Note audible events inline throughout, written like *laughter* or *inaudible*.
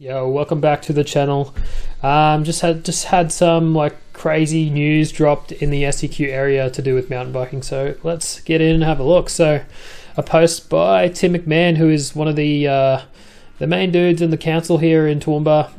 Yo, welcome back to the channel. Um, just had just had some like crazy news dropped in the SEQ area to do with mountain biking. So let's get in and have a look. So a post by Tim McMahon, who is one of the uh, the main dudes in the council here in Toowoomba.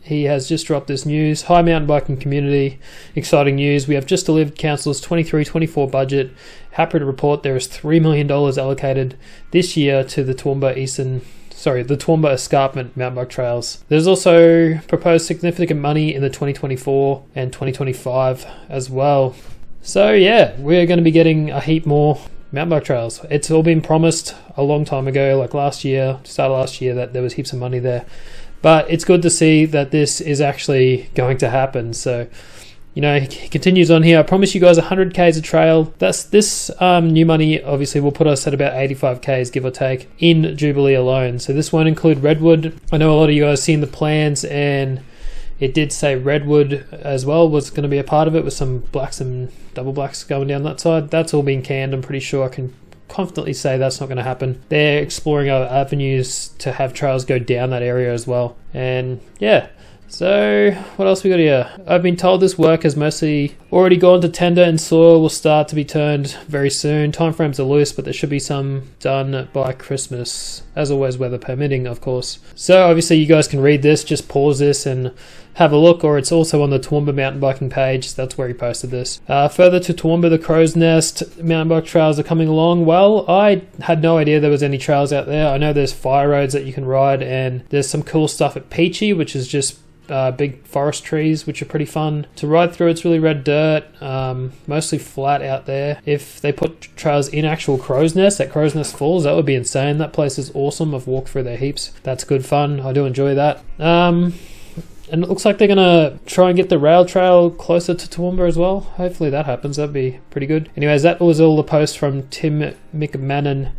He has just dropped this news. Hi mountain biking community, exciting news. We have just delivered council's 23-24 budget. Happy to report there is $3 million allocated this year to the Toowoomba Eastern sorry, the Toowoomba Escarpment mountain bike trails. There's also proposed significant money in the 2024 and 2025 as well. So yeah, we're going to be getting a heap more mountain bike trails. It's all been promised a long time ago, like last year, start of last year, that there was heaps of money there. But it's good to see that this is actually going to happen. So you know, he continues on here. I promise you guys 100 k's a trail. That's this um, new money. Obviously, will put us at about 85 k's, give or take, in Jubilee alone. So this won't include Redwood. I know a lot of you guys seen the plans, and it did say Redwood as well was going to be a part of it, with some blacks and double blacks going down that side. That's all been canned. I'm pretty sure I can confidently say that's not going to happen. They're exploring other avenues to have trails go down that area as well. And yeah, so, what else we got here? I've been told this work has mostly already gone to tender and soil will start to be turned very soon. Timeframes are loose, but there should be some done by Christmas. As always, weather permitting, of course. So, obviously, you guys can read this, just pause this and have a look, or it's also on the Toowoomba mountain biking page. That's where he posted this. Uh, further to Toowoomba, the Crow's Nest mountain bike trails are coming along well. I had no idea there was any trails out there. I know there's fire roads that you can ride, and there's some cool stuff at Pechey, which is just uh, big forest trees, which are pretty fun to ride through. It's really red dirt, um, mostly flat out there. If they put trails in actual Crow's Nest at Crow's Nest Falls, that would be insane. That place is awesome. I've walked through there heaps. That's good fun. I do enjoy that. Um, and it looks like they're gonna try and get the rail trail closer to Toowoomba as well. Hopefully that happens. That'd be pretty good. Anyways, that was all the post from Tim McMahon.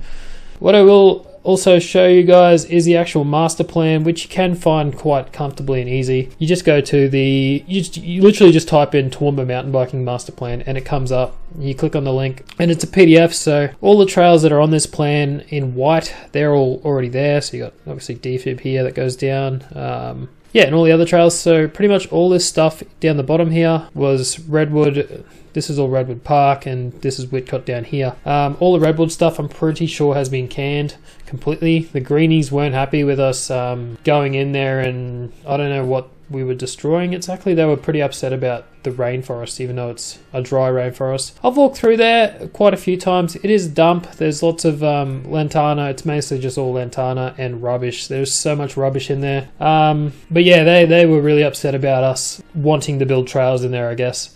What I will also show you guys is the actual master plan, which you can find quite comfortably and easy. You just go to the, you, just, you literally just type in Toowoomba mountain biking master plan and it comes up. You click on the link and it's a PDF. So all the trails that are on this plan in white, they're all already there. So you got obviously DFib here that goes down. Um, yeah, and all the other trails. So pretty much all this stuff down the bottom here was Redwood. This is all Redwood Park, and this is Withcott down here. Um, all the Redwood stuff, I'm pretty sure, has been canned completely. The greenies weren't happy with us um, going in there, and I don't know what we were destroying exactly. They were pretty upset about the rainforest, even though it's a dry rainforest. I've walked through there quite a few times. It is dump. There's lots of um, lantana. It's mostly just all lantana and rubbish. There's so much rubbish in there. Um, but yeah, they, they were really upset about us wanting to build trails in there, I guess.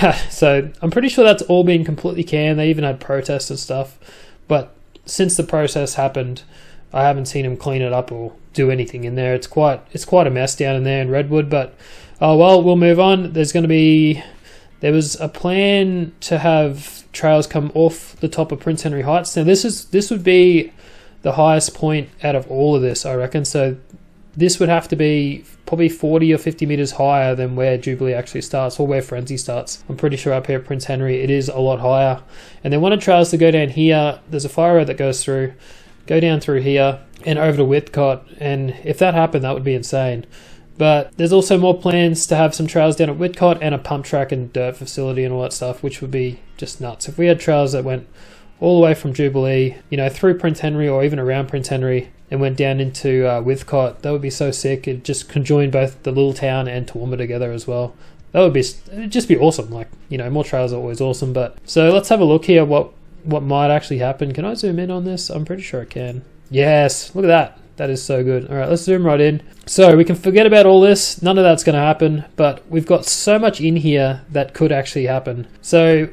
*laughs* so I'm pretty sure that's all been completely canned. They even had protests and stuff. But since the process happened, I haven't seen them clean it up or do anything in there. It's quite it's quite a mess down in there in Redwood. But oh well, we'll move on. There's going to be there was a plan to have trails come off the top of Prince Henry Heights. Now this is this would be the highest point out of all of this, I reckon. So this would have to be probably 40 or 50 meters higher than where Jubilee actually starts or where Frenzy starts. I'm pretty sure up here at Prince Henry it is a lot higher. And they wanted trails to go down here. There's a fire road that goes through, go down through here and over to Withcott. And if that happened, that would be insane. But there's also more plans to have some trails down at Withcott and a pump track and dirt facility and all that stuff, which would be just nuts. If we had trails that went all the way from Jubilee, you know, through Prince Henry or even around Prince Henry and went down into uh, Withcott, that would be so sick. It just conjoined both the little town and Toowoomba together as well. That would be it'd just be awesome. Like you know, more trails are always awesome. But so let's have a look here. What what might actually happen? Can I zoom in on this? I'm pretty sure I can. Yes, look at that. That is so good. All right, let's zoom right in. So we can forget about all this. None of that's going to happen, but we've got so much in here that could actually happen. So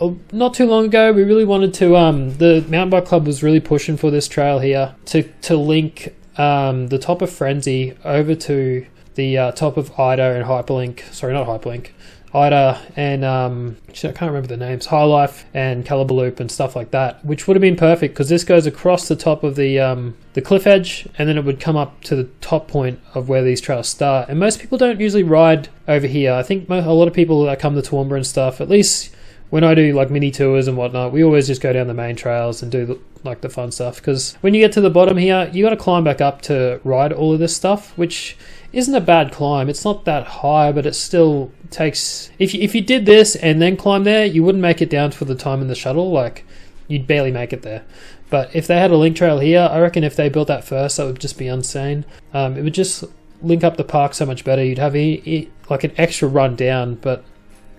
oh, not too long ago, we really wanted to. Um, the mountain bike club was really pushing for this trail here to to link um, the top of Frenzy over to the uh, top of Ida and Hyperlink. Sorry, not Hyperlink. Ida and um, I can't remember the names, High Life and Caliber Loop and stuff like that, which would have been perfect because this goes across the top of the um, the cliff edge and then it would come up to the top point of where these trails start. And most people don't usually ride over here. I think a lot of people that come to Toowoomba and stuff, at least when I do like mini tours and whatnot, we always just go down the main trails and do like the fun stuff because when you get to the bottom here, you got to climb back up to ride all of this stuff, which isn't a bad climb. It's not that high, but it still takes. If you, if you did this and then climb there, you wouldn't make it down for the time in the shuttle. Like you'd barely make it there. But if they had a link trail here, I reckon if they built that first, that would just be insane. Um, it would just link up the park so much better. You'd have e- e- like an extra run down. But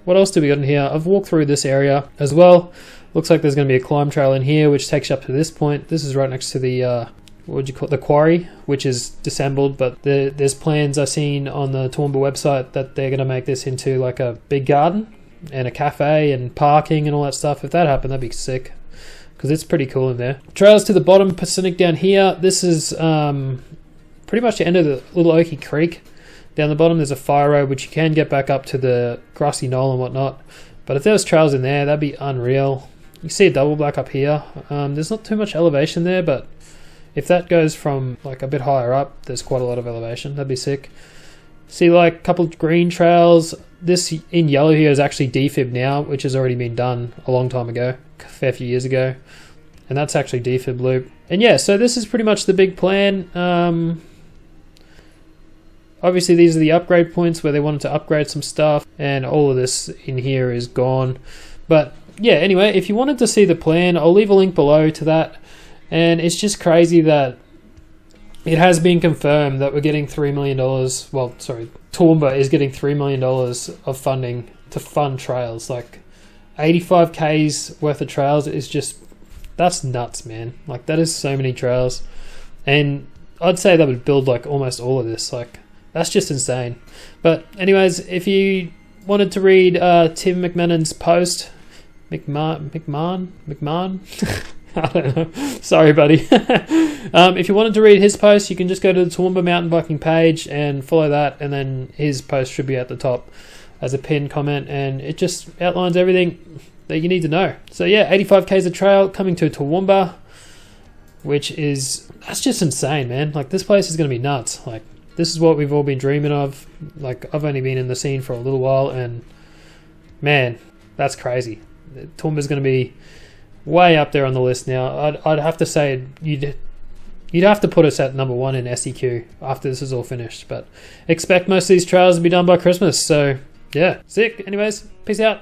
what else do we got in here? I've walked through this area as well. Looks like there's going to be a climb trail in here, which takes you up to this point. This is right next to the uh, what would you call it? the quarry, which is disassembled. But the, there's plans I've seen on the Toowoomba website that they're going to make this into like a big garden and a cafe and parking and all that stuff. If that happened, that'd be sick because it's pretty cool in there. Trails to the bottom, Pacific down here. This is um, pretty much the end of the Little Oaky Creek. Down the bottom, there's a fire road which you can get back up to the grassy knoll and whatnot. But if there was trails in there, that'd be unreal. You see a double black up here. Um, there's not too much elevation there, but if that goes from like a bit higher up, there's quite a lot of elevation. That'd be sick. See like a couple green trails. This in yellow here is actually defib now, which has already been done a long time ago, a fair few years ago. And that's actually defib loop. And yeah, so this is pretty much the big plan. Um, obviously these are the upgrade points where they wanted to upgrade some stuff and all of this in here is gone. But yeah, anyway, if you wanted to see the plan, I'll leave a link below to that. And it's just crazy that it has been confirmed that we're getting $3 million. Well, sorry, Toowoomba is getting $3 million of funding to fund trails. Like 85K's worth of trails is just, that's nuts, man. Like, that is so many trails. And I'd say that would build like almost all of this. Like, that's just insane. But, anyways, if you wanted to read uh, Tim McMahon's post, McMahon, McMahon, McMahon. *laughs* I don't know. Sorry, buddy. *laughs* um, if you wanted to read his post, you can just go to the Toowoomba mountain biking page and follow that, and then his post should be at the top as a pinned comment, and it just outlines everything that you need to know. So yeah, 85k's a trail coming to Toowoomba, which is that's just insane, man. Like this place is going to be nuts. Like this is what we've all been dreaming of. Like I've only been in the scene for a little while, and man, that's crazy. Toowoomba's going to be way up there on the list now. I'd, I'd have to say you'd you'd have to put us at number one in SEQ after this is all finished. But expect most of these trails to be done by Christmas. So yeah, sick. Anyways, peace out.